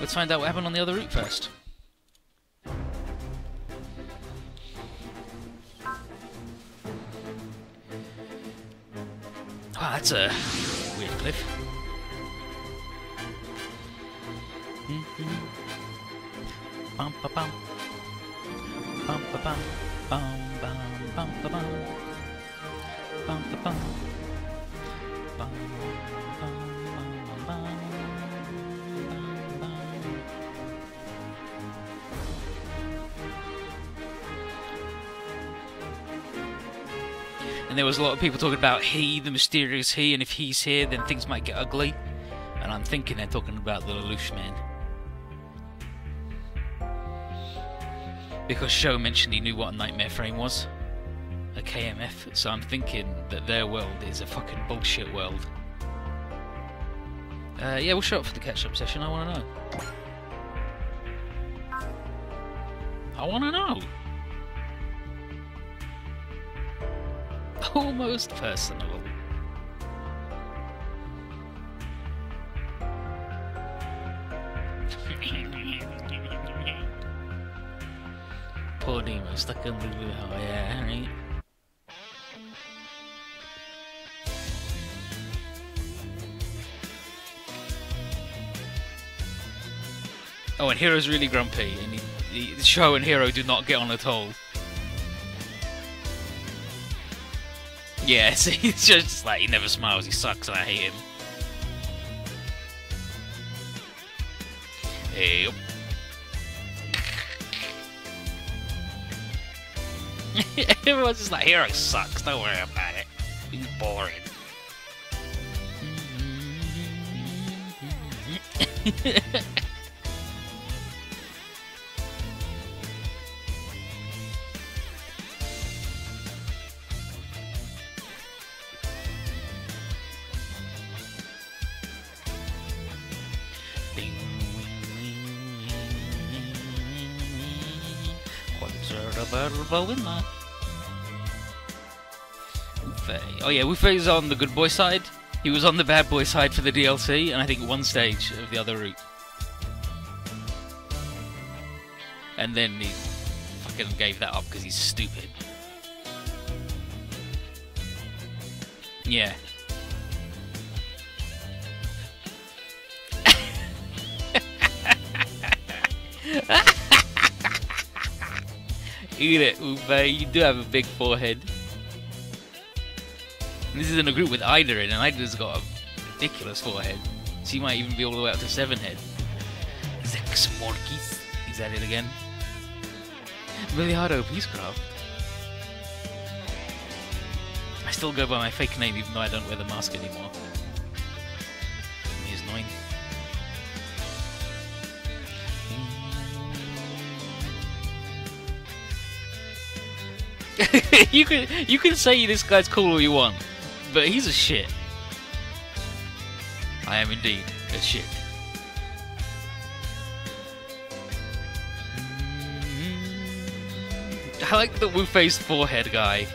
let's find out what happened on the other route first. Wow, that's a weird cliff. Bum ba bum. Bum ba bum. Bum bum bum ba bum. Bum ba. Bum bum bum there was a lot of people talking about he, the mysterious he, and if he's here, then things might get ugly. And I'm thinking they're talking about the Lelouch man. Because Show mentioned he knew what a Knightmare Frame was. A KMF. So I'm thinking that their world is a fucking bullshit world. Uh, yeah, we'll show up for the catch-up session. I want to know. I want to know. Almost personal. Poor Nemo stuck in the oh yeah, right? Oh, and Heero's really grumpy, and he, he, Show and Heero do not get on at all. Yeah, so he's just like he never smiles. He sucks, and I hate him. Hey. Everyone's just like, Heero sucks. Don't worry about it. He's boring. Winner. Oh yeah, Wufei's on the good boy side. He was on the bad boy side for the DLC, and I think one stage of the other route. And then he fucking gave that up because he's stupid. Yeah. Eat it. You do have a big forehead. This is in a group with Ida in, and Ida's got a ridiculous forehead. She might even be all the way up to seven head. Zechs Merquise. He's at it again. Milliardo Peacecraft. I still go by my fake name even though I don't wear the mask anymore. He's annoying. you can you can say this guy's cool all you want, but he's a shit. I am indeed a shit. Mm, I like the Wufei's forehead guy.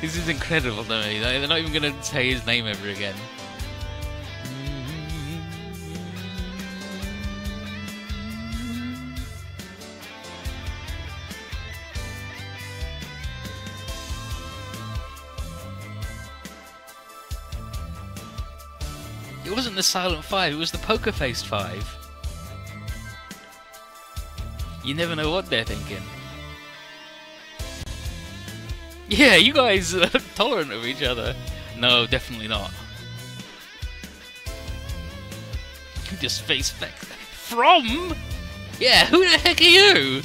This is incredible me. They're not even going to say his name ever again. Silent Five, it was the Poker Faced Five. You never know what they're thinking. Yeah, you guys are tolerant of each other. No, definitely not. You just face back. From? Yeah, who the heck are you?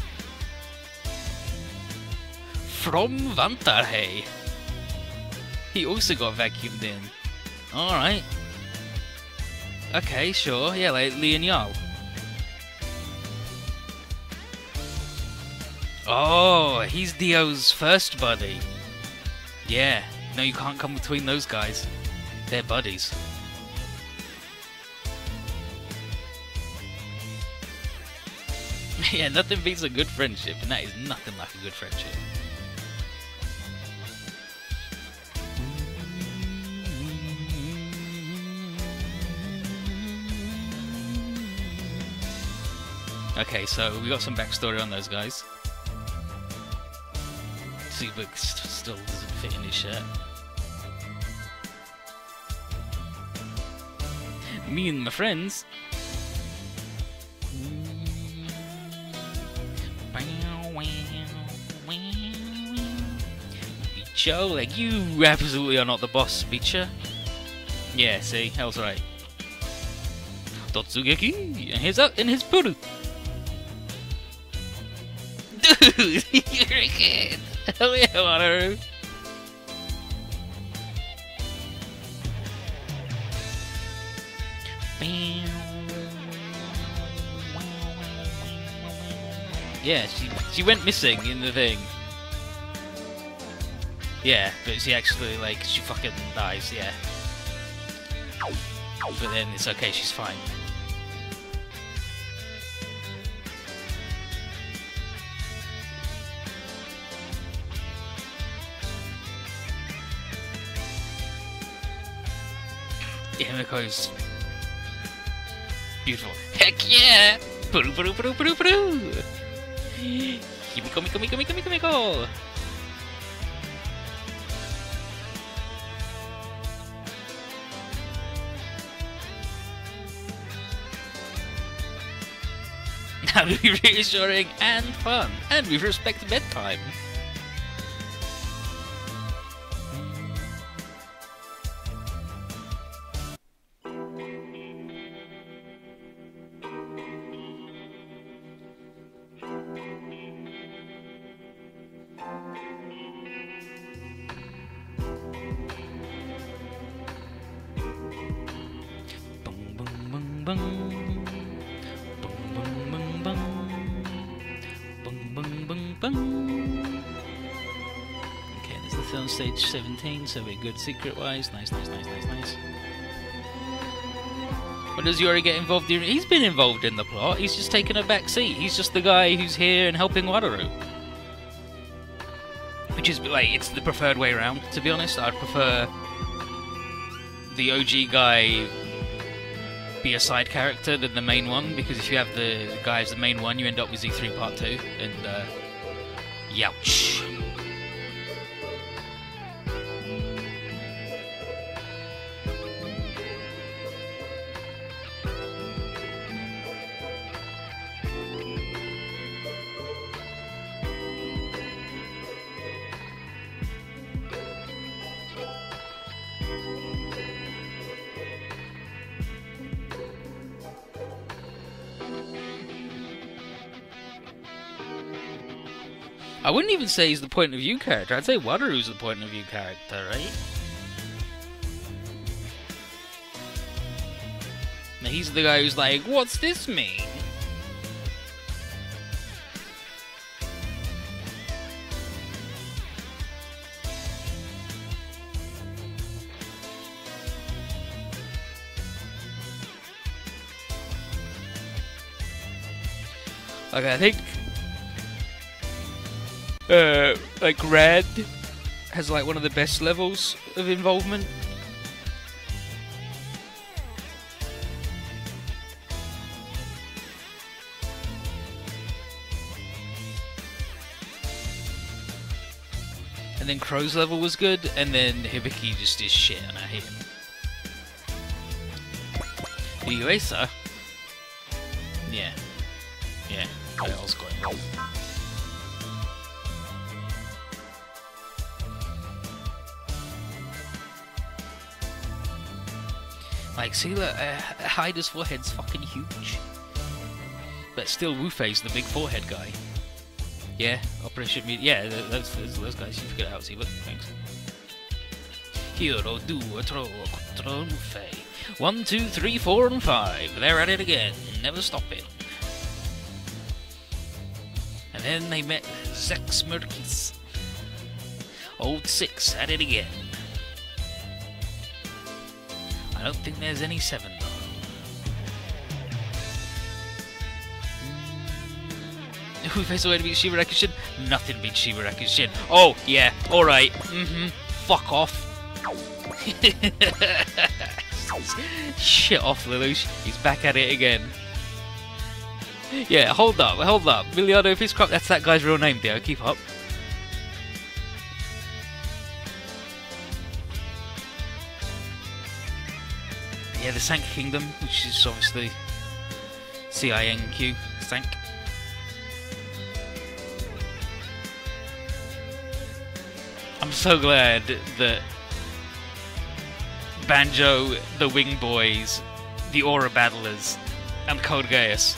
From Vantarhei. He also got vacuumed in. Alright. Okay, sure. Yeah, like Lian Yao. Oh, he's Dio's first buddy. Yeah. No, you can't come between those guys. They're buddies. yeah, nothing beats a good friendship, and that is nothing like a good friendship. Okay, so we got some backstory on those guys. Super still doesn't fit in his shirt. Me and my friends. Joe, like you absolutely are not the boss, Beecher. Yeah, see, I was right. Totsugeki, and his up and his Puru. Dude, you're. Hell yeah, Wataru. Yeah, she she went missing in the thing. Yeah, but she actually like she fucking dies. Yeah, but then it's okay. She's fine. Himiko's beautiful. Heck yeah! Puru puru puru puru puru! Himiko miko miko miko miko miko! Now be reassuring and fun, and with respect bedtime. 17, so we're good secret wise. Nice, nice, nice, nice, nice. When does Yuri get involved in? He's been involved in the plot. He's just taken a back seat. He's just the guy who's here and helping Wataru. Which is like it's the preferred way around. To be honest, I'd prefer the OG guy be a side character than the main one because if you have the guy as the main one, you end up with Z3 Part 2 and uh, youch. I wouldn't even say he's the point of view character. I'd say Wataru's the point of view character, right? Now he's the guy who's like, "What's this mean?" Like I think uh, like Red has like one of the best levels of involvement. And then Crow's level was good, and then Hibiki just is shit, and I hate him. The Uesa? Like, see, look, uh, forehead's fucking huge. But still, Wufei's the big forehead guy. Yeah, Operation Meteor. Yeah, those, those, guys, you figured it out, see, but thanks. Heero, Duo, Tro, Quattro, Wufei. One, two, three, four, and five. They're at it again, never stopping. And then they met Zechs Merquise. Old Six at it again. I don't think there's any seven though. Who faced away to beat Shibaraki Shin? Nothing beats Shibaraki Shin. Oh, yeah, alright. Mm-hmm. Fuck off. Shit off, Lelouch. He's back at it again. Yeah, hold up, hold up. Milliardo Fistcraft, that's that guy's real name, Dio. Keep up. The Sank Kingdom, which is obviously C-I-N-Q, Sank. I'm so glad that Banjo, the Wing Boys, the Aura Battlers, and Code Geass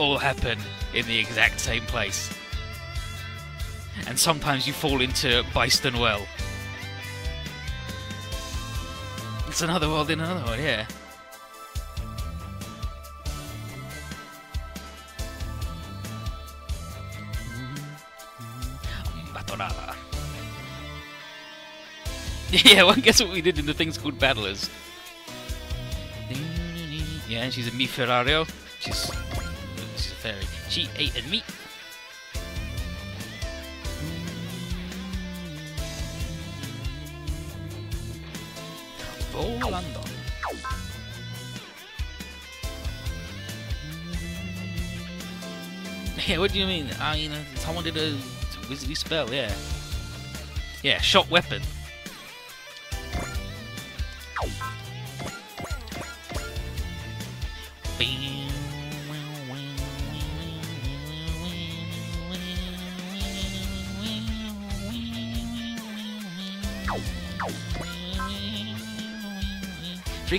all happen in the exact same place. And sometimes you fall into Byston Well. It's another world in another one, yeah. Yeah, well, guess what we did in the things called Battlers? Yeah, she's a Mi Ferrario. She's, she's a fairy. She ate a meat. Volando. Yeah, what do you mean? I mean, someone did a wizardy spell, yeah. Yeah, shot weapon.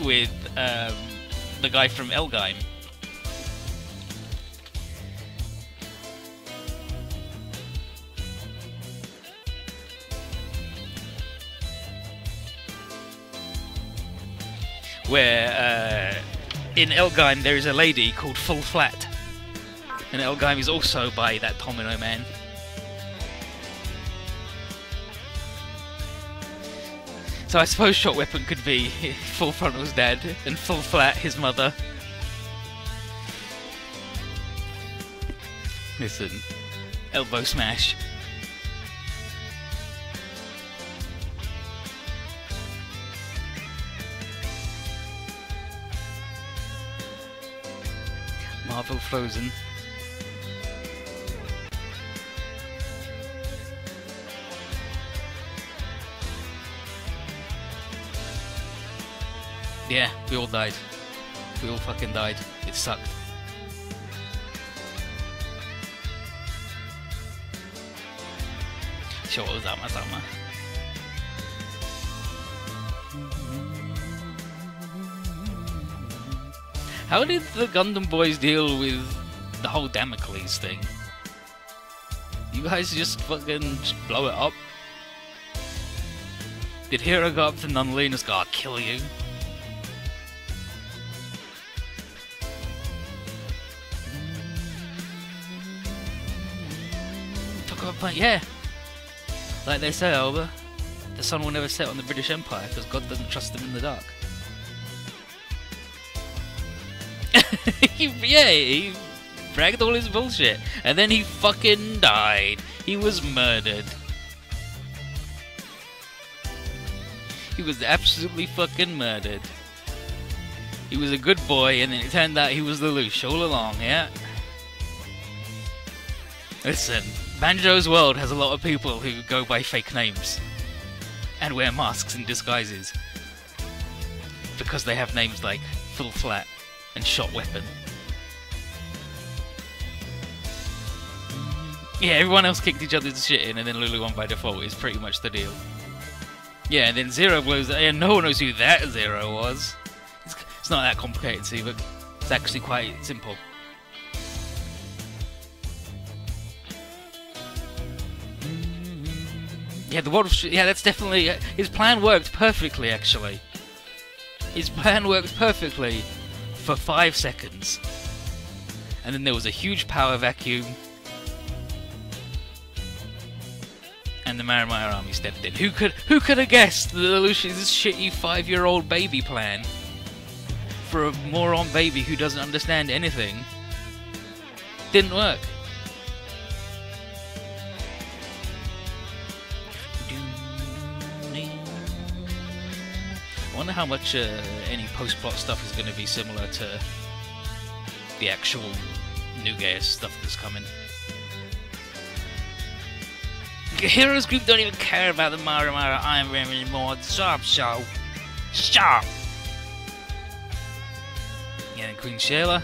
with um, the guy from L-Gaim. Where uh, in L-Gaim there is a lady called Full Flat, and L-Gaim is also by that Tomino man. So I suppose Shot Weapon could be Full Frontal's dad and Full Flat his mother. Listen, elbow smash. Marvel Frozen. Yeah, we all died. We all fucking died. It sucked. Sure, Zama Zama. How did the Gundam boys deal with the whole Damocles thing? You guys just fucking just blow it up? Did Heero go up to Nunnally and just go, I'll kill you? Point, yeah. Like they say, Alba, the sun will never set on the British Empire because God doesn't trust them in the dark. he, yeah, he bragged all his bullshit. And then he fucking died. He was murdered. He was absolutely fucking murdered. He was a good boy, and then it turned out he was the Lelouch all along, yeah? Listen, Banjo's world has a lot of people who go by fake names and wear masks and disguises because they have names like Full Flat and Shot Weapon. Yeah, everyone else kicked each other's shit in, and then Lulu won by default. Is pretty much the deal. Yeah, and then Zero blows. Yeah, no one knows who that Zero was. It's, it's not that complicated, see, but it's actually quite simple. Yeah, the world yeah, that's definitely uh, his plan worked perfectly. Actually, his plan worked perfectly for five seconds. and then there was a huge power vacuum, and the Mariemaia army stepped in. Who could who could have guessed the Lelouch's shitty five-year-old baby plan for a moron baby who doesn't understand anything didn't work? Wonder how much uh, any post-plot stuff is going to be similar to the actual New stuff that's coming. Heroes Group don't even care about the Mara Mara Iron Ram anymore. Stop, show. Stop! Yeah, and Queen Shayla.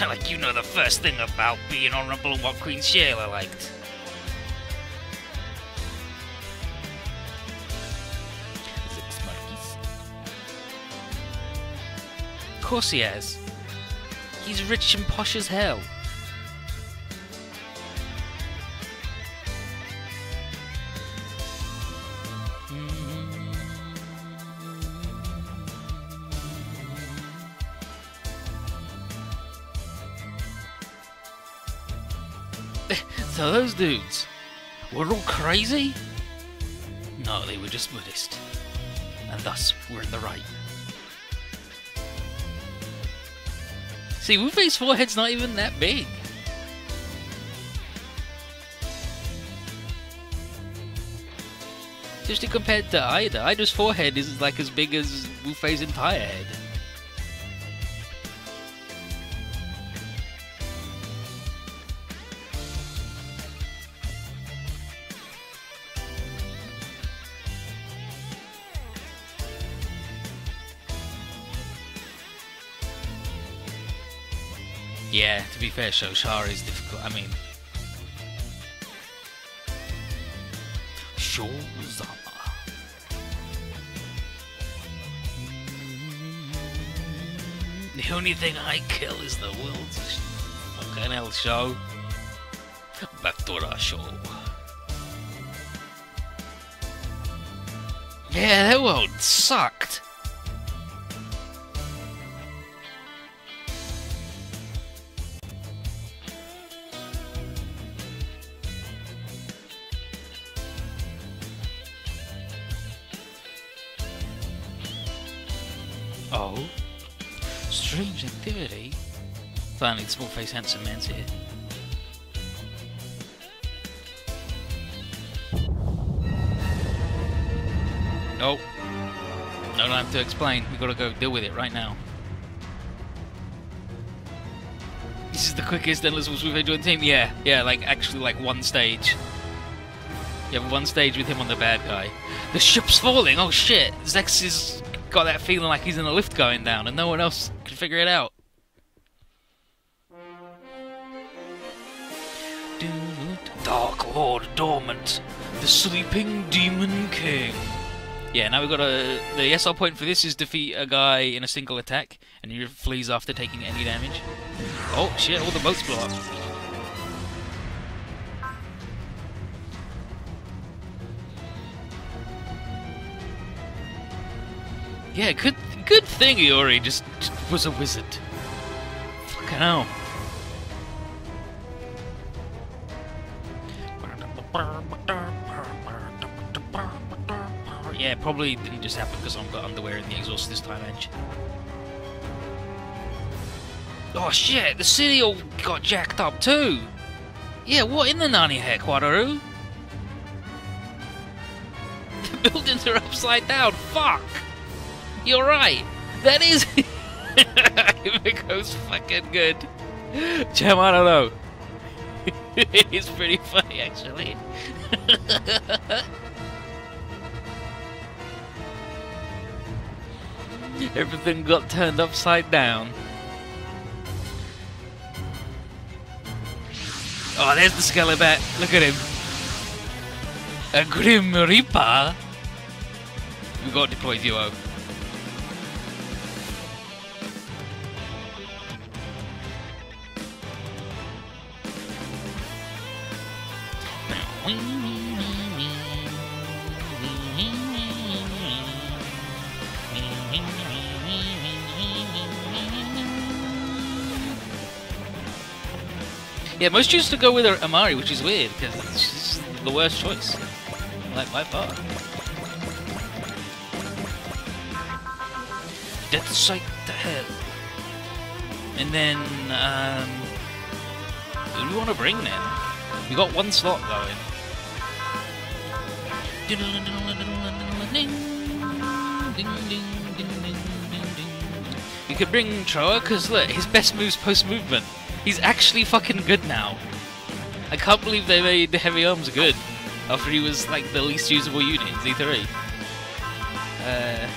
like you know the first thing about being honourable and what Queen Shayla liked. Course he has. He's rich and posh as hell. so those dudes were all crazy? No, they were just Buddhist. And thus, we're in the right. See, Wufei's forehead's not even that big. Just compared to Ida, Ida's forehead is like as big as Wufei's entire head. Be fair, Shoshara is difficult. I mean, Shozama. The only thing I kill is the world's fucking hell show. Back to our show. Yeah, that world sucked. Finally, the small face handsome man's here. Oh. No time to explain. We've gotta go deal with it right now. This is the quickest Endless Waltz we've ever joined team? Yeah, yeah, like actually like one stage. You have one stage with him on the bad guy. The ship's falling! Oh shit! Zechs is got that feeling like he's in a lift going down and no one else can figure it out. The Sleeping Demon King. Yeah, now we've got a... The SR point for this is defeat a guy in a single attack, and he flees after taking any damage. Oh, shit, all the boats blow up. Yeah, good good thing Iori just, just was a wizard. Fucking hell. Yeah, probably didn't just happen because I've got underwear in the exhaust this time, Edge. Oh shit, the city all got jacked up too! Yeah, what in the nanny heck, Wataru? The buildings are upside down, fuck! You're right. That is. it goes fucking good. Jam, I don't know. it is pretty funny, actually. Everything got turned upside down. Oh, there's the skeleton. Look at him. A Grim Reaper. We got to deploy duo. Yeah, most choose to go with Amari, which is weird because it's the worst choice, like by far. Deathscythe to Hell. And then, um, who do we want to bring then? We got one slot going. We could bring Trowa, because look, his best move's post-movement. He's actually fucking good now. I can't believe they made Heavyarms good, after he was like the least usable unit in Z3. Uh,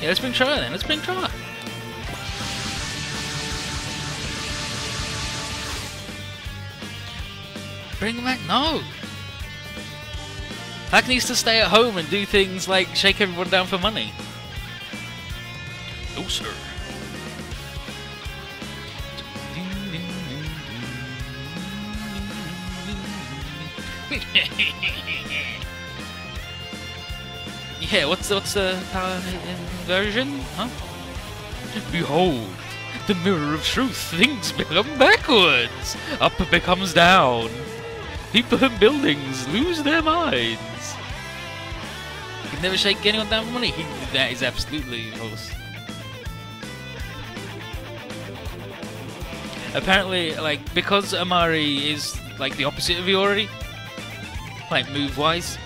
yeah, let's bring Trowa then, let's bring Trowa. Bring him back? No! Hack needs to stay at home and do things like shake everyone down for money. No, sir. yeah, what's what's the power inversion? Huh? Behold, the mirror of truth. Things become backwards. Up becomes down. People and buildings lose their minds. Never shake anyone down for money. He, that is absolutely false. Apparently, like, because Amari is, like, the opposite of Iori, like, move-wise,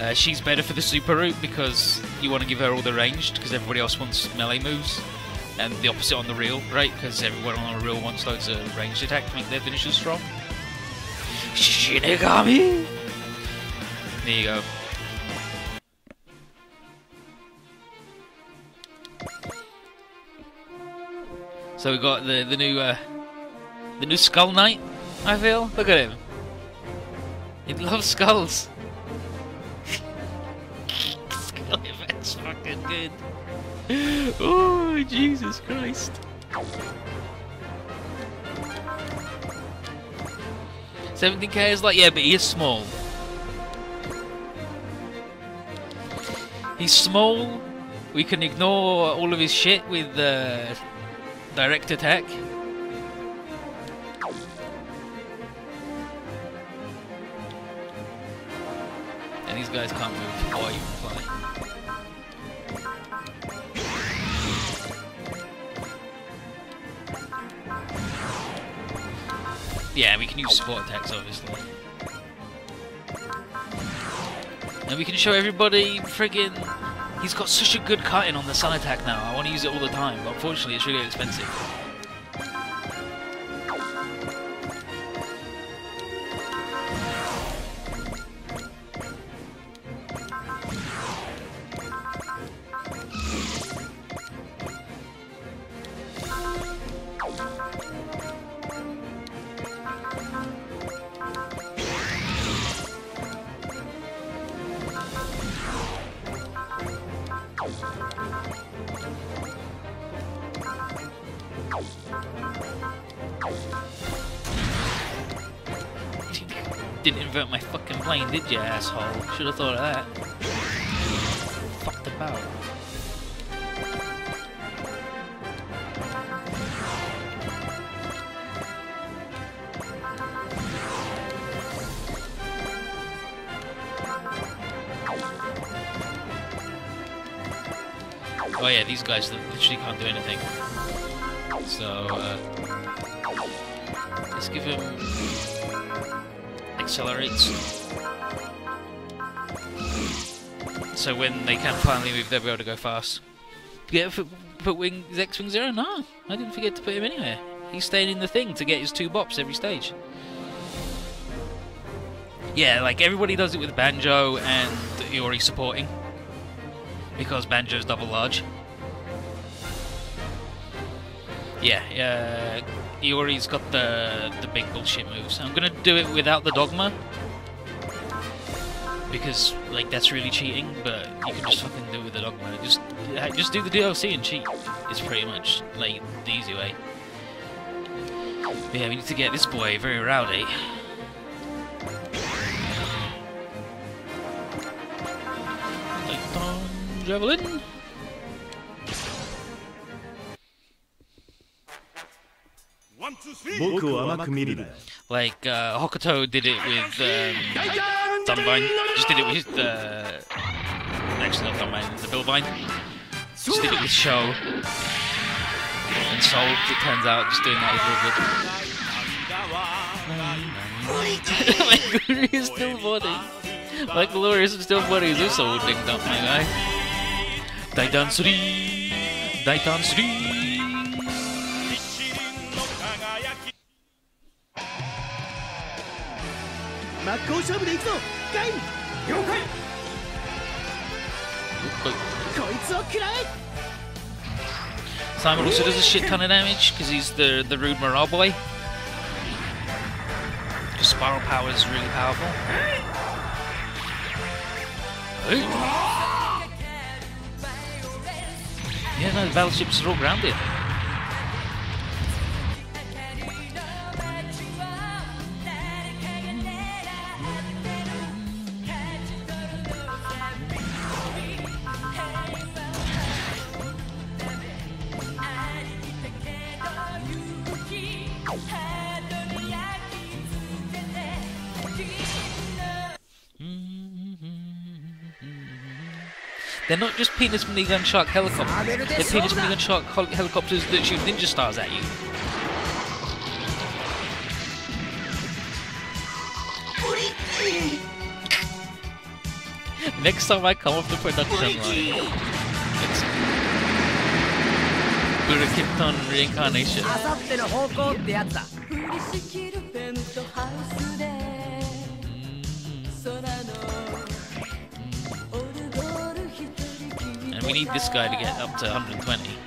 uh, she's better for the super route because you want to give her all the ranged, because everybody else wants melee moves. And the opposite on the real, right? Because everyone on the real wants loads of ranged attack to make their finishes strong. Shinigami! There you go. So we got the the new uh, the new Skull Knight. I feel. Look at him. He loves skulls. Skull That's fucking good. Oh Jesus Christ. 17k is like, yeah, but he is small. He's small. We can ignore all of his shit with uh, direct attack. And these guys can't move or even fly. Yeah, we can use support attacks, obviously. And we can show everybody friggin' He's got such a good cutting on the sun attack now. I want to use it all the time, but unfortunately it's really expensive. Didn't invert my fucking plane, did you, asshole? Should have thought of that. Fucked about. Oh yeah, these guys literally can't do anything. So, uh, let's give him accelerates. So when they can finally move, they'll be able to go fast. Forget put, put wing X-Wing Zero? No, I didn't forget to put him anywhere. He's staying in the thing to get his two bops every stage. Yeah, like everybody does it with Banjo and Iori supporting. Because Banjo's double large. Yeah, yeah. Iori's got the the big bullshit moves. I'm gonna do it without the dogma because like that's really cheating. But you can just fucking do it with the dogma. Just uh, just do the DLC and cheat. It's pretty much like the easy way. But yeah, we need to get this boy very rowdy. Javelin. Like uh, Hokuto did it with um, Dunbine. Just did it with uh, actually not Dunbine, the Billbine. Just did it with Show and Soul. It turns out just doing that is real good. My Guru is still body. My glorious is still body is also dinged up, my guy. Daitarn 3! Daitarn 3! 真っ向勝負でいくぞガイ了解こいつを食らえ Simon also does a shit ton of damage because he's the the rude morale boy. Because spiral power is really powerful. Yeah, no, the battleships are all grounded. They're not just penis minigun shark helicopters. They're penis minigun shark hel- helicopters that shoot ninja stars at you. Next time I come off the production line, it's Budokinton reincarnation. we need this guy to get up to 120.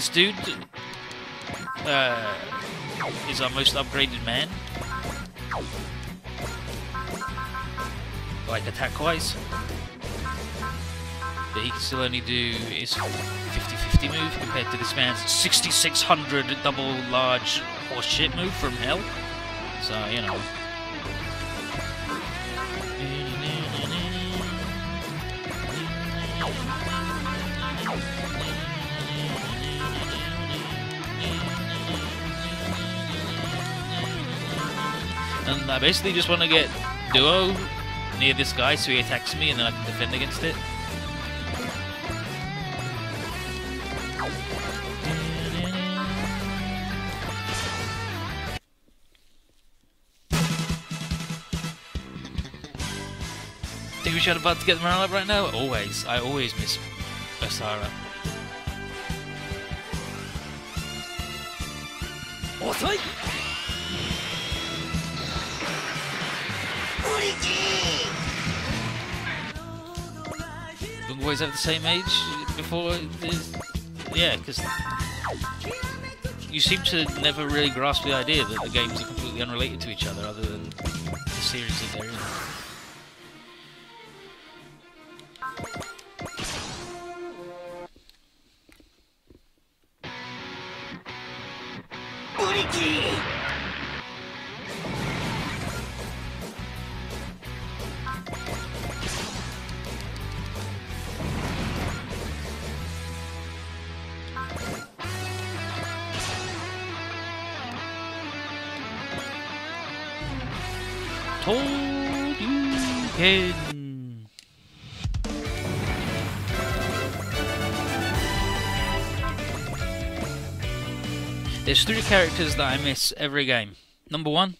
this dude uh, is our most upgraded man. Like attack wise. But he can still only do his 50-50 move compared to this man's 6600 double large horse shit move from hell. So, you know. And I basically just want to get duo near this guy so he attacks me and then I can defend against it. Think we should about to get the morale up right now? Always. I always miss Basara. 遅い Don't always have the same age before. Yeah, because you seem to never really grasp the idea that the games are completely unrelated to each other, other than the series that they're in. There's three characters that I miss every game. Number one,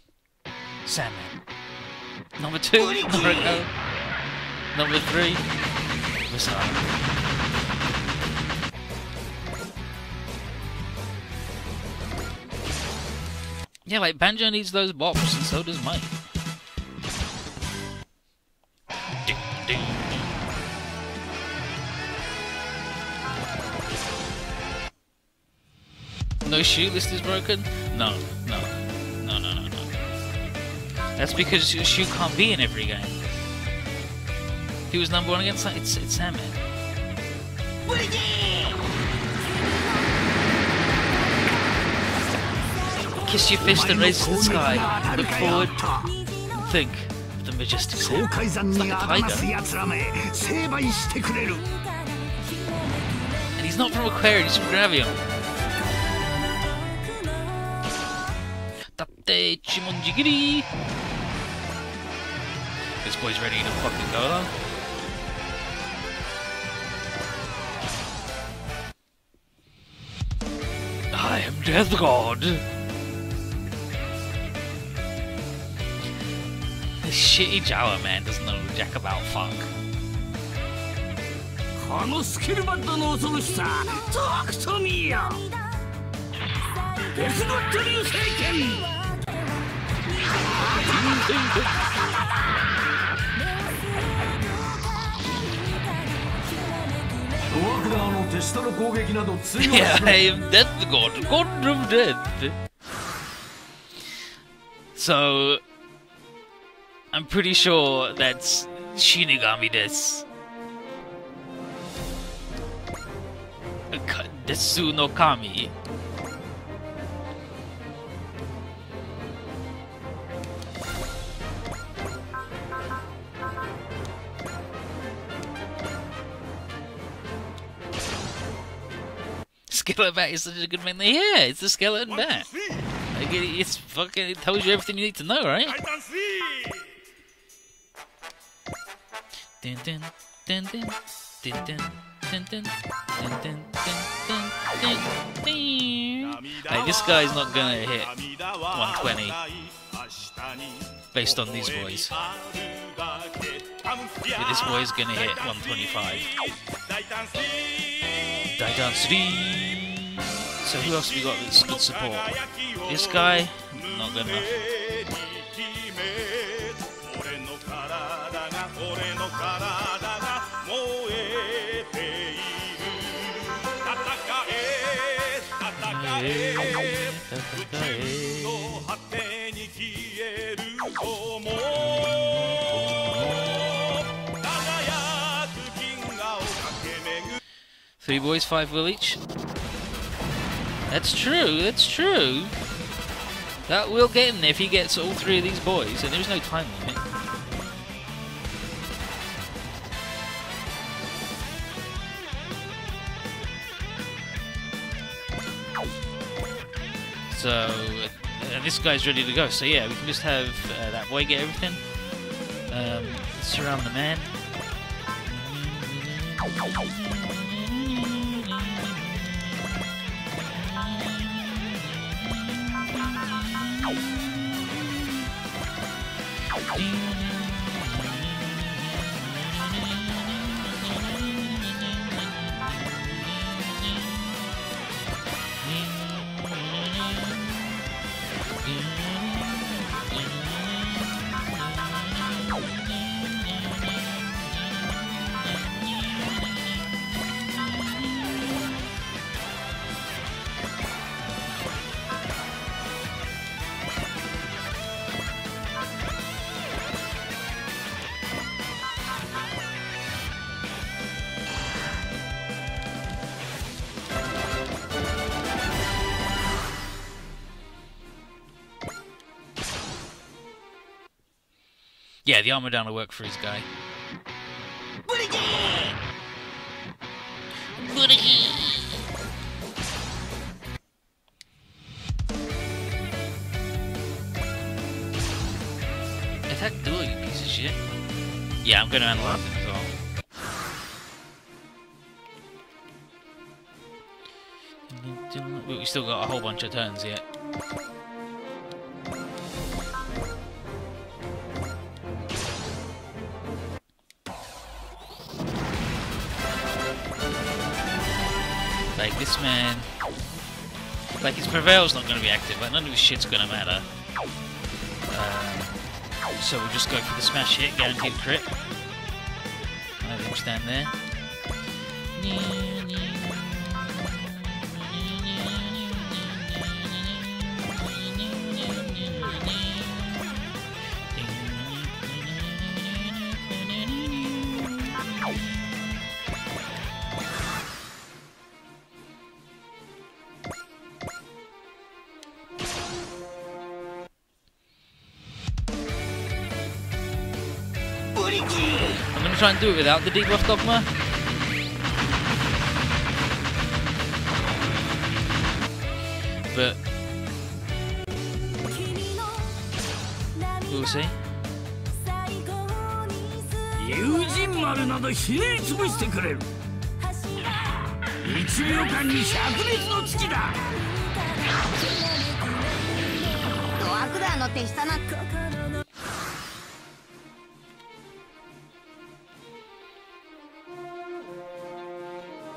Sandman. Number two, Naruto. Number three, Visara. Yeah, like Banjo needs those bops, and so does Mike. no shoe list is broken? No, no, no, no, no, no. That's because your shoe can't be in every game. He was number one against it's it's him. Kiss your fist and raise the sky. Look forward. Think of the majestic like a tiger. And he's not from Aquarius, he's from Gravion. Tate Chimonjigiri! This boy's ready to fucking go though. I am Death God! This shitty Jawa man doesn't know jack about fuck. このスキルバットの恐ろしさとくと見よデスノット流星剣 Yeah, I am Death God, God of Death. So, I'm pretty sure that's Shinigami desu. Ka- Desu no Kami. Skeleton Bat is such a good man. Yeah, it's the Skeleton Bat. Like, it- it's fucking. It tells you everything you need to know, right? Dun, dun, dun, dun, dun, dun, dun, dun, dun, dun, dun, dun, dun. Like, this guy's not gonna hit 120 based on these boys. But this boy's gonna hit 125. Daitarn 3. So who else have we got that's good support? This guy, not good enough. 俺 Three boys, five will each. That's true, that's true. That will get him if he gets all three of these boys, and there's no time limit. So, uh, this guy's ready to go. So yeah, we can just have uh, that boy get everything. Um, surround the man. Yeah, the armor down will work for his guy. Attack duel, you piece of shit. Yeah, I'm gonna unlock him as well. We still got a whole bunch of turns yet. This man, like his prevail's not going to be active. Like none of his shit's going to matter. Um, so we'll just go for the smash hit, guaranteed crit. Let him stand there. try and do it without the debuff dogma. But we'll see. 友人丸などひねり潰してくれる1秒間に灼熱の月だドアクダーの手下な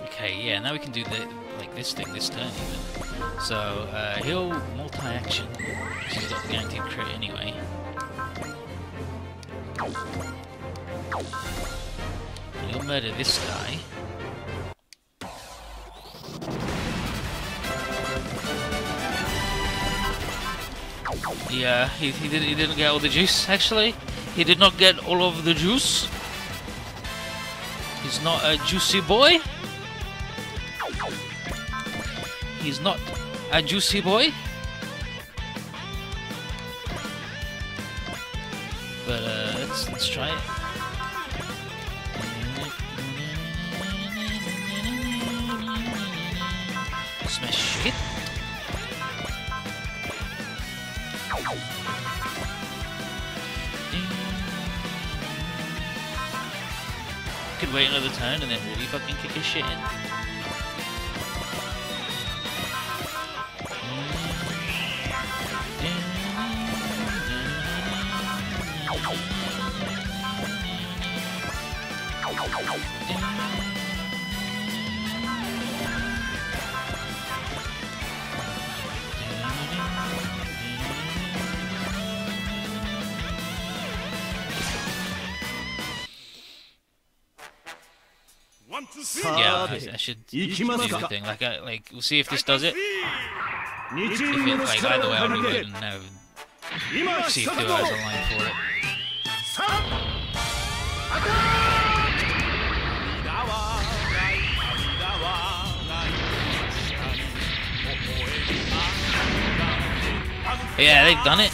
Okay, yeah, now we can do the like this thing this turn even. So uh, he'll multi-action. He's got the guaranteed crit anyway. He'll murder this guy. Yeah, he, he, did, he didn't get all the juice, actually. He did not get all of the juice. He's not a juicy boy. He's not a juicy boy. But uh, let's let's try it. Smash it. Could wait another turn and then really fucking kick his shit in. should, anything. Like, I, like we'll see if this does it. If it, like, either way, I'll be and now see if there was a line for it. Yeah, they've done it.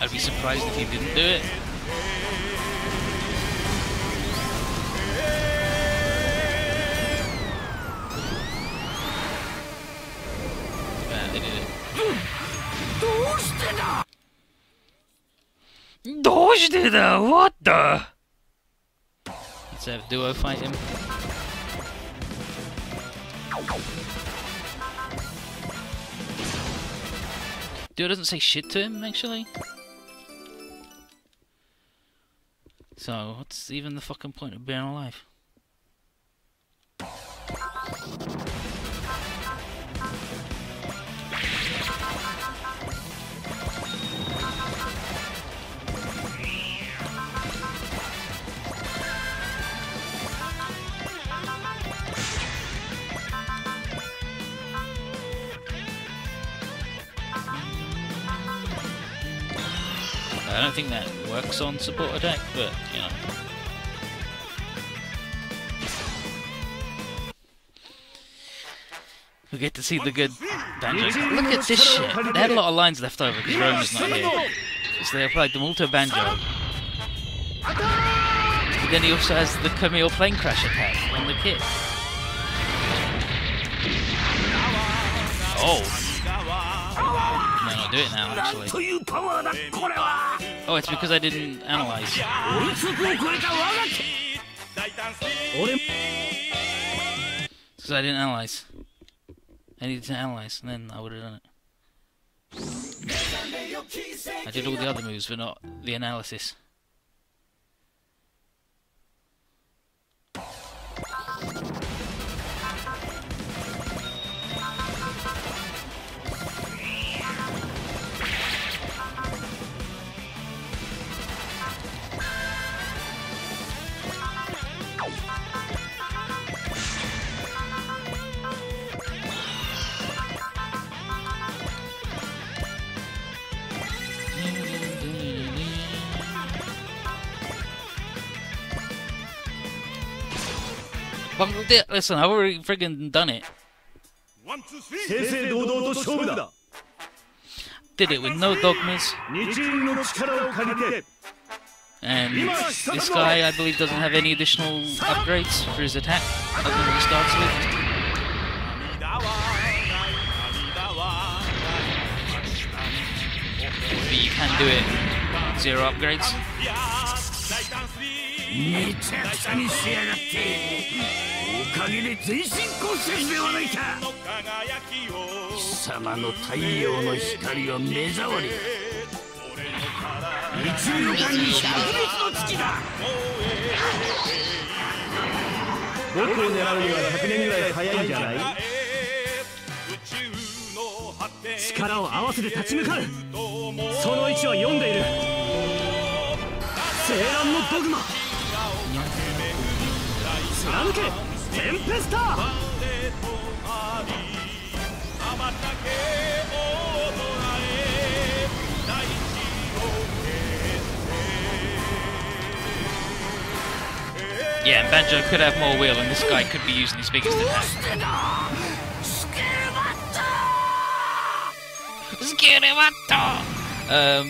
I'd be surprised if he didn't do it. Yeah, they did it. どうしてだどうしてだ What the? Let's have duo fight him. Duo doesn't say shit to him, actually. So, what's even the fucking point of being alive? Think that works on supporter deck, but you know. We get to see the good banjo. Look at this shit. They had a lot of lines left over because Roman's not here. So they applied the Malta banjo. But then he also has the Camille plane crash attack on the kit. Oh. No, I'll do it now, actually. Oh, it's because I didn't analyze. Because I didn't analyze. I needed to analyze, and then I would have done it. I did all the other moves, but not the analysis. Listen, I've already friggin' done it. Did it with no dogmas. And this guy, I believe, doesn't have any additional upgrades for his attack other than he starts with. But you can do it. Zero upgrades. めちゃくちゃにしやがっておかげで全身骨折ではないか。貴様の太陽の光は目障り。一流間に百裂の月だ。僕を狙うには100年ぐらい早いんじゃない？力を合わせて立ち向かう。その位置は読んでいる。青蘭のドグマ貫けテンペスター羽ばたけ大空へ大地を Yeah, and Banjo could have more wheel, and this guy could be using his biggest attack. してだスケルバット Skirimato! Um,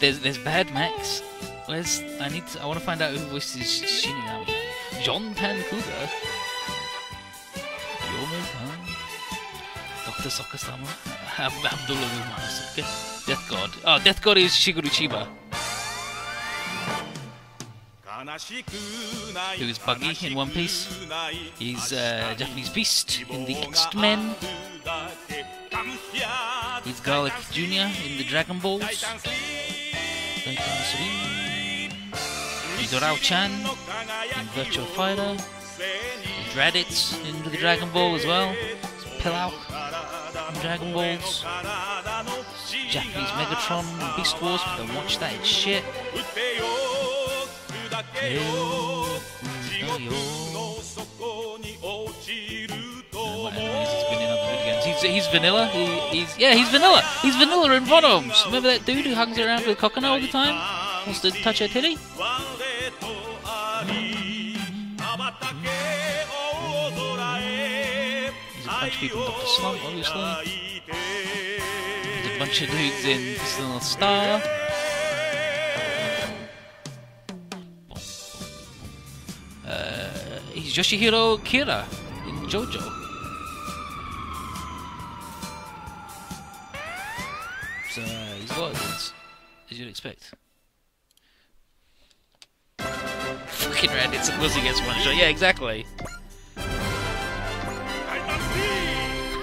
there's there's Bad Max. Where's I need to, I want to find out who voices Shinigami. John Tankuga. Yome-san. Dr. Sokasama. Ab Abdullah Manosuke. Death God. Oh, Death God is Shigeru Chiba. Who is Buggy in One Piece? He's a uh, Japanese Beast in the X-Men. He's Garlic Jr. in the Dragon Balls. Daitarn 3. He's Rao-chan in Virtual Fighter. Raditz in the Dragon Ball as well. Pillow in Dragon Balls. Japanese Megatron Beast Wars, don't watch that, it's shit. He's? He's, vanilla. He, he's yeah, he's vanilla. He's vanilla in Votoms. Remember that dude who hangs around with Coconut all the time? Wants to touch her titty? He's a bunch of people in Dr. Slump, obviously. There's a bunch of dudes in Fist of the North Star. Uh, he's Yoshihiro Kira in JoJo. So uh, he's got this, as you'd expect. Raditz, of course he gets one shot. Yeah, exactly.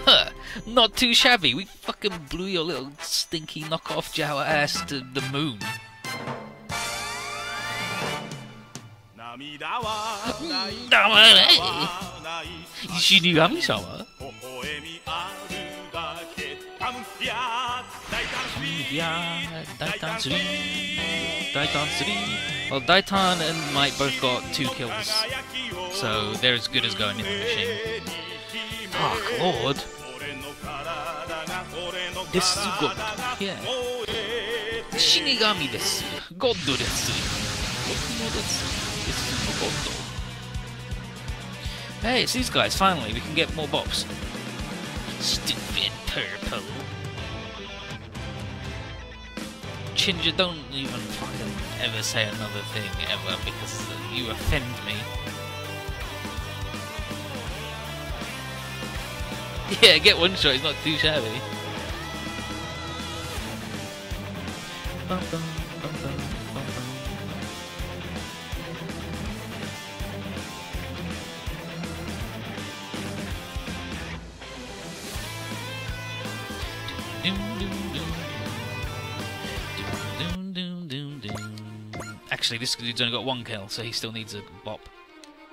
Huh, not too shabby. We fucking blew your little stinky knockoff Jawa ass to the moon. 涙 Daitarn City. Well, Daitarn and Mike both got two kills, so they're as good as going in the machine. Fuck, Lord. This is good. Yeah. Shinigami desu. God desu. This. Hey, it's these guys, finally. We can get more bops. Stupid purple. Chinja, don't even fucking ever say another thing ever because you offend me. Yeah, get one shot, he's not too shabby. Bum, bum, Actually, this dude's only got one kill, so he still needs a bop.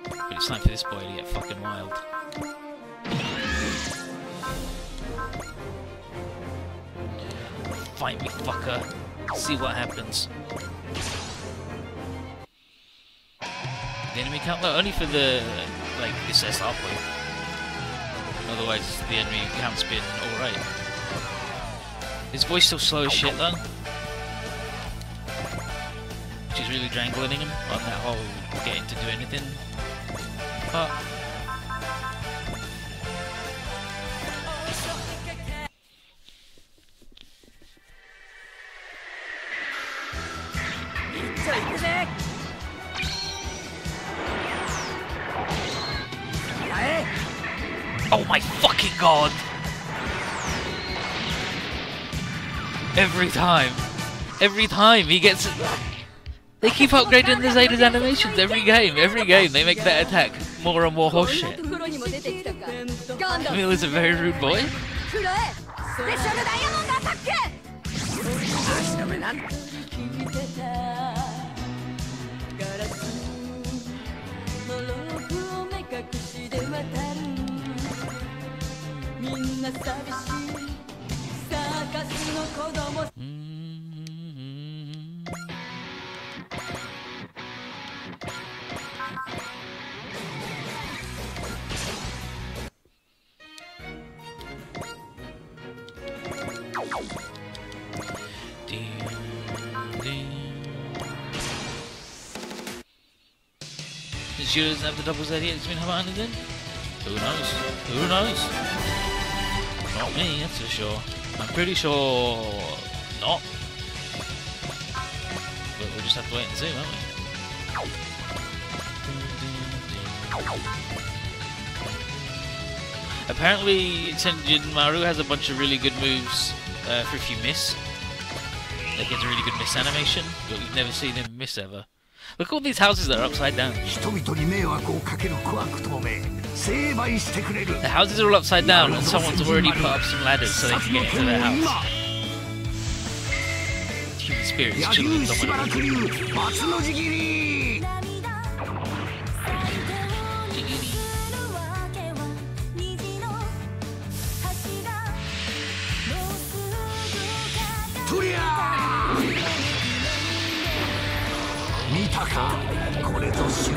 But it's time for this boy to get fucking wild. Fight me, fucker. See what happens. The enemy count though, only for the like this SR point. Otherwise, the enemy count's been alright. His voice still slow as shit though. Is really drangling him on that whole getting to do anything. Uh, oh my fucking god! Every time. Every time he gets. They keep upgrading the Zeta's animations every game, every game they make that attack more and more horseshit. I is a very rude boy. 供 She doesn't have the double Z yet. It's been Hermione then? Who knows? Who knows? Not me, that's for sure. I'm pretty sure not. But we'll just have to wait and see, won't we? Apparently, Senjin Maru has a bunch of really good moves uh, for if you miss. That gets a really good miss animation, but we've never seen him miss ever. Look at all these houses that are upside down. The houses are all upside down and someone's already put up some ladders so they can get into their house. Human spirits children dominant.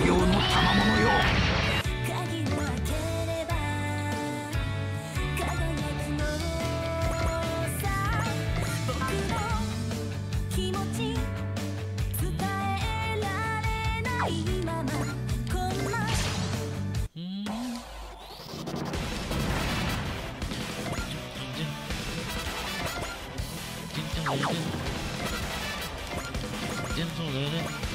不良の賜物よ全然そうだよね。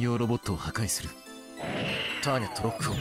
用ロボットを破壊する。ターゲットロックオン